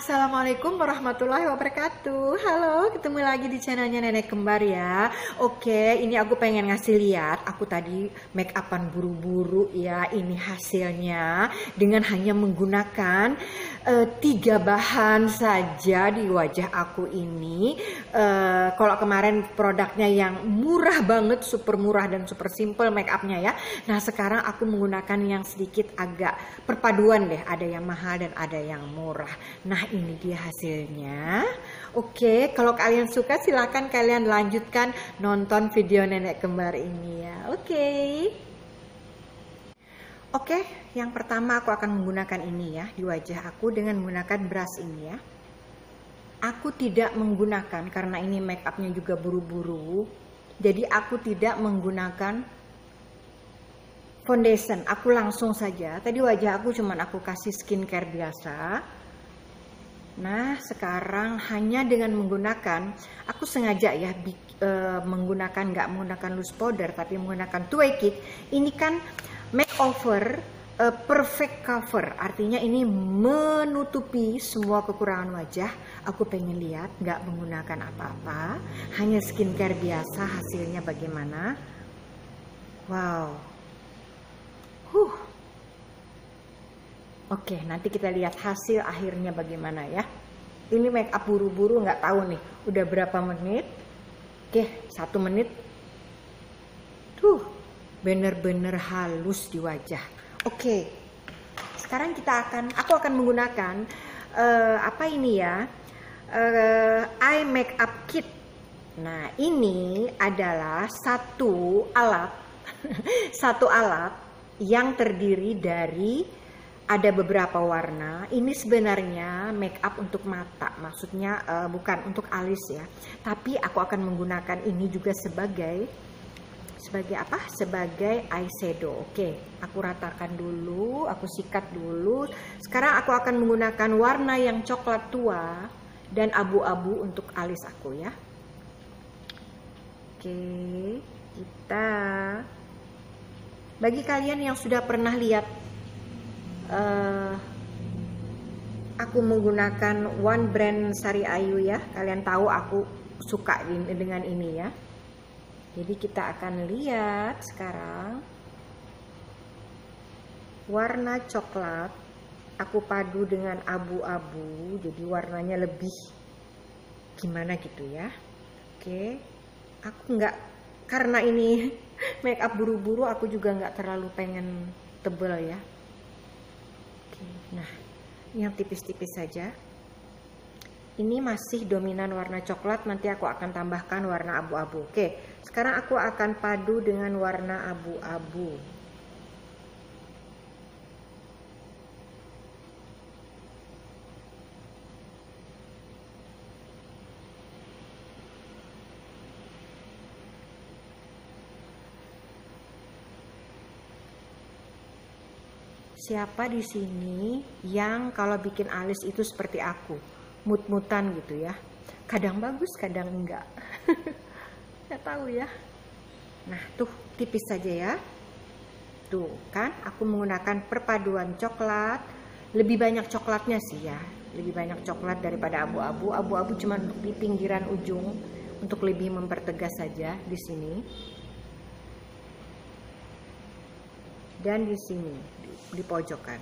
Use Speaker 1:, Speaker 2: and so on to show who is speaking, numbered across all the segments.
Speaker 1: Assalamualaikum warahmatullahi wabarakatuh. Halo, ketemu lagi di channelnya Nenek Kembar ya. Oke, ini aku pengen ngasih lihat. Aku tadi make upan buru-buru ya Ini hasilnya. Dengan hanya menggunakan uh, Tiga bahan saja di wajah aku ini. Uh, Kalau kemarin produknya yang murah banget Super murah dan super simple make upnya ya. Nah sekarang aku menggunakan yang sedikit agak perpaduan deh. Ada yang mahal dan ada yang murah. Nah Nah ini dia hasilnya. Oke, kalau kalian suka silahkan kalian lanjutkan nonton video nenek kembar ini ya. Oke. Oke, yang pertama aku akan menggunakan ini ya di wajah aku dengan menggunakan brush ini ya. Aku tidak menggunakan karena ini make upnya juga buru-buru. Jadi aku tidak menggunakan foundation. Aku langsung saja. Tadi wajah aku cuman aku kasih skincare biasa Nah, sekarang hanya dengan menggunakan, aku sengaja ya e, menggunakan nggak menggunakan loose powder, tapi menggunakan two kit. Ini kan makeover e, perfect cover, artinya ini menutupi semua kekurangan wajah. Aku pengen lihat nggak menggunakan apa-apa, hanya skincare biasa. Hasilnya bagaimana? Wow. Huh Oke, nanti kita lihat hasil akhirnya bagaimana ya. Ini make up buru-buru nggak tahu nih, udah berapa menit? Oke, satu menit. Tuh, bener-bener halus di wajah. Oke, sekarang kita akan, aku akan menggunakan uh, apa ini ya? Uh, eye makeup kit. Nah, ini adalah satu alat, satu alat yang terdiri dari ada beberapa warna. Ini sebenarnya make up untuk mata, maksudnya uh, bukan untuk alis ya. Tapi aku akan menggunakan ini juga sebagai sebagai apa? Sebagai eyeshadow. Oke, aku ratakan dulu, aku sikat dulu. Sekarang aku akan menggunakan warna yang coklat tua dan abu-abu untuk alis aku ya. Oke, kita bagi kalian yang sudah pernah lihat uh, aku menggunakan one brand Sari Ayu ya. Kalian tahu aku suka dengan ini ya. Jadi kita akan lihat sekarang. Warna coklat aku padu dengan abu-abu. Jadi warnanya lebih gimana gitu ya. Oke. Aku nggak karena ini make up buru-buru aku juga nggak terlalu pengen tebel ya Nah, yang tipis-tipis saja. Ini masih dominan warna coklat, nanti aku akan tambahkan warna abu-abu. Oke, sekarang aku akan padu dengan warna abu-abu. Siapa di sini yang kalau bikin alis itu seperti aku? Mut-mutan gitu ya. Kadang bagus kadang enggak. Nggak tahu ya. Nah tuh tipis saja ya. Tuh kan aku menggunakan perpaduan coklat. Lebih banyak coklatnya sih ya. Lebih banyak coklat daripada abu-abu. Abu-abu cuma di pinggiran ujung untuk lebih mempertegas saja di sini dan di sini di pojokan.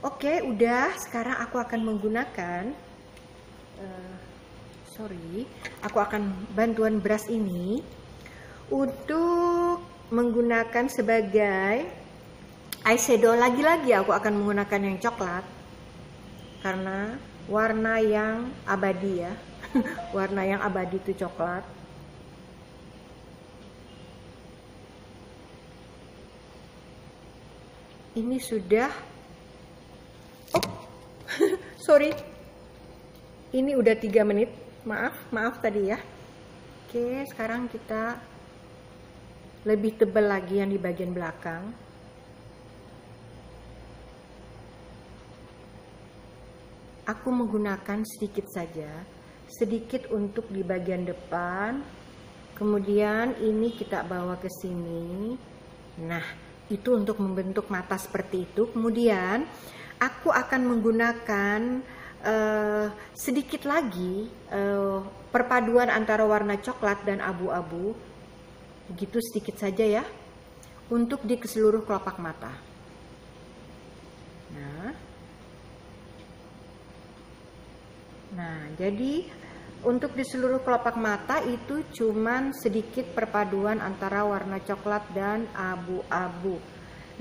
Speaker 1: Oke, udah. Sekarang aku akan menggunakan uh, sorry, aku akan bantuan brush ini untuk menggunakan sebagai eyeshadow. Lagi-lagi aku akan menggunakan yang coklat karena warna yang abadi ya. warna yang abadi itu coklat. Ini sudah oh sorry. Ini udah tiga menit. Maaf maaf tadi ya. Oke sekarang kita lebih tebal lagi yang di bagian belakang. Aku menggunakan sedikit saja sedikit untuk di bagian depan. Kemudian ini kita bawa ke sini. Nah itu untuk membentuk mata seperti itu. Kemudian aku akan menggunakan uh, sedikit lagi uh, perpaduan antara warna coklat dan abu-abu. Begitu sedikit saja ya untuk di seluruh kelopak mata. Nah. Nah jadi untuk di seluruh kelopak mata itu cuman sedikit perpaduan antara warna coklat dan abu-abu.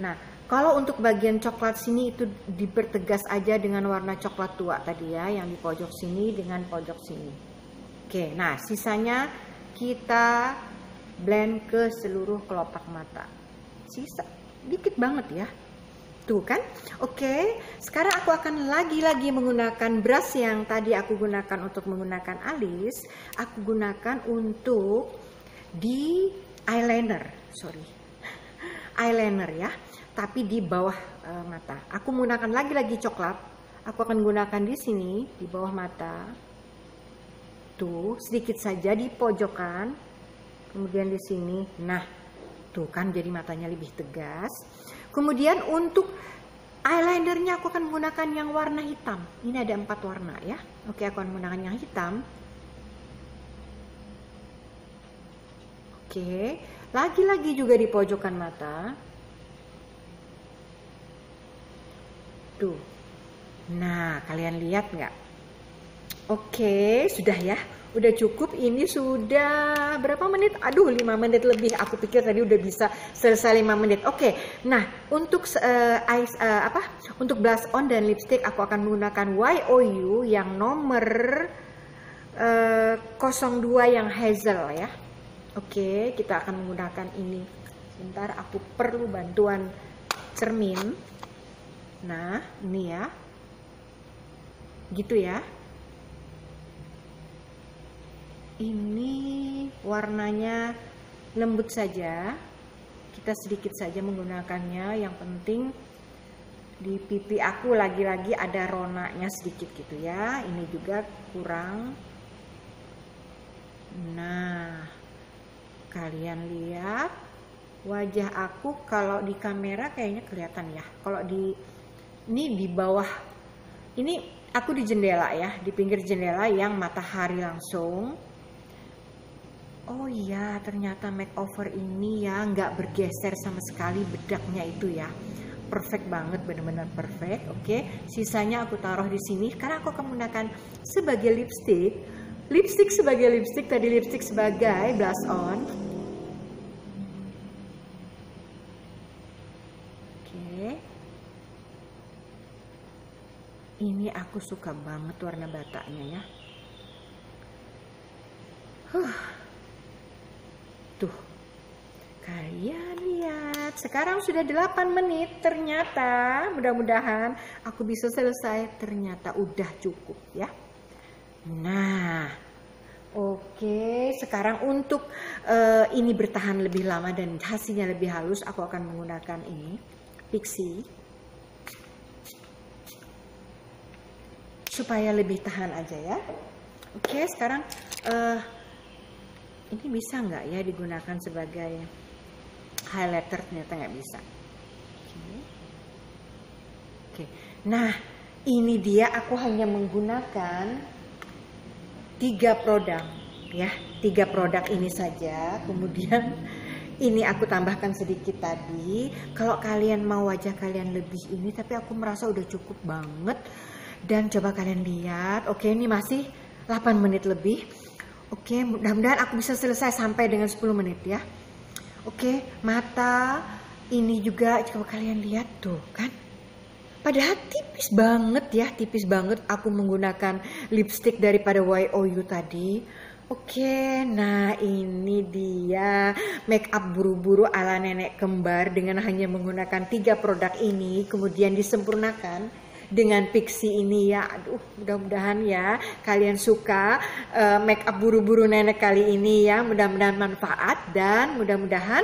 Speaker 1: Nah, kalau untuk bagian coklat sini itu dipertegas aja dengan warna coklat tua tadi ya, yang di pojok sini dengan pojok sini. Oke, nah sisanya kita blend ke seluruh kelopak mata. Sisa dikit banget ya. Tuh kan? Oke, sekarang aku akan lagi-lagi menggunakan brush yang tadi aku gunakan untuk menggunakan alis. Aku gunakan untuk di eyeliner, sorry. Eyeliner ya, tapi di bawah uh, mata. Aku menggunakan lagi-lagi coklat. Aku akan gunakan di sini, di bawah mata. Tuh, sedikit saja di pojokan. Kemudian di sini. Nah, tuh kan jadi matanya lebih tegas Kemudian untuk eyelinernya aku akan menggunakan yang warna hitam. Ini ada empat warna ya. Oke, aku akan menggunakan yang hitam. Oke, lagi-lagi juga di pojokan mata. Tuh. Nah, kalian lihat nggak? Oke, sudah ya udah cukup ini sudah berapa menit? Aduh 5 menit lebih. Aku pikir tadi udah bisa selesai 5 menit. Oke nah untuk uh, ice uh, apa? Untuk blush on dan lipstick aku akan menggunakan YOU yang nomor uh, eh, 02 yang hazel ya. Oke kita akan menggunakan ini. Sebentar aku perlu bantuan cermin. Nah ini ya. Gitu ya ini warnanya lembut saja. Kita sedikit saja menggunakannya. Yang penting di pipi aku lagi-lagi ada ronanya sedikit gitu ya. Ini juga kurang. Nah kalian lihat. Wajah aku kalau di kamera kayaknya kelihatan ya. Kalau di ini di bawah. Ini aku di jendela ya di pinggir jendela yang matahari langsung Oh iya, ternyata makeover ini ya nggak bergeser sama sekali bedaknya itu ya. Perfect banget, benar-benar perfect. Oke, sisanya aku taruh di sini karena aku akan menggunakan sebagai lipstick. Lipstick sebagai lipstick, tadi lipstick sebagai blush on. Oke. Ini aku suka banget warna bataknya ya. Huh. Tuh, kalian lihat. Sekarang sudah 8 menit. Ternyata, mudah-mudahan aku bisa selesai. Ternyata udah cukup ya. Nah, oke. Sekarang untuk uh, ini bertahan lebih lama dan hasilnya lebih halus, aku akan menggunakan ini. Pixie. Supaya lebih tahan aja ya. Oke, sekarang... Uh, ini bisa nggak ya digunakan sebagai highlighter? Ternyata nggak bisa. Oke. Nah ini dia aku hanya menggunakan tiga produk ya. Tiga produk ini saja. Kemudian ini aku tambahkan sedikit tadi. Kalau kalian mau wajah kalian lebih ini tapi aku merasa udah cukup banget. Dan coba kalian lihat. Oke ini masih 8 menit lebih Oke, mudah-mudahan aku bisa selesai sampai dengan 10 menit ya. Oke, mata ini juga coba kalian lihat tuh kan. Padahal tipis banget ya, tipis banget aku menggunakan lipstick daripada YOU tadi. Oke, nah ini dia make up buru-buru ala nenek kembar dengan hanya menggunakan tiga produk ini kemudian disempurnakan dengan pixie ini ya. Aduh, mudah-mudahan ya kalian suka uh, make up buru-buru nenek kali ini ya. Mudah-mudahan manfaat dan mudah-mudahan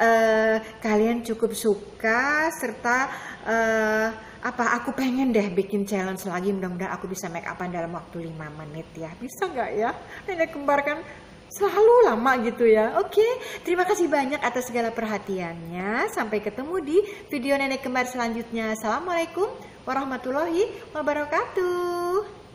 Speaker 1: uh, kalian cukup suka serta uh, apa aku pengen deh bikin challenge lagi. Mudah-mudahan aku bisa make upan dalam waktu 5 menit ya. Bisa nggak ya? Nenek kembar kan selalu lama gitu ya. Oke terima kasih banyak atas segala perhatiannya. Sampai ketemu di video nenek kembar selanjutnya. Assalamualaikum warahmatullahi wabarakatuh.